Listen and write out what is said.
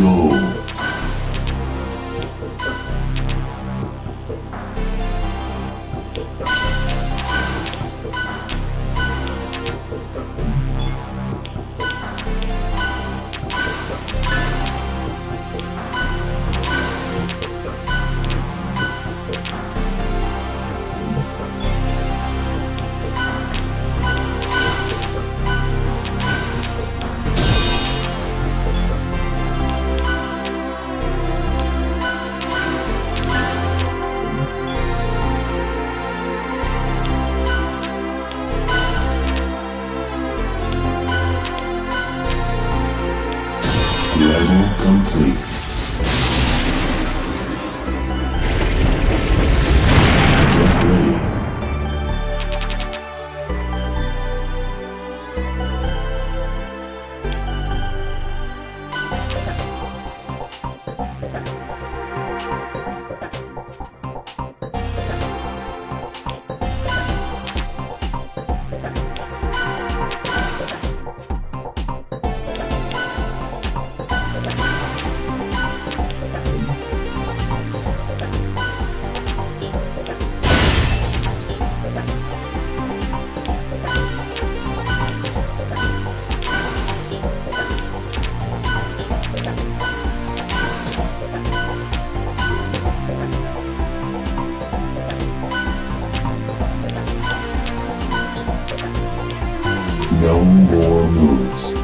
go. Level complete. no more moves.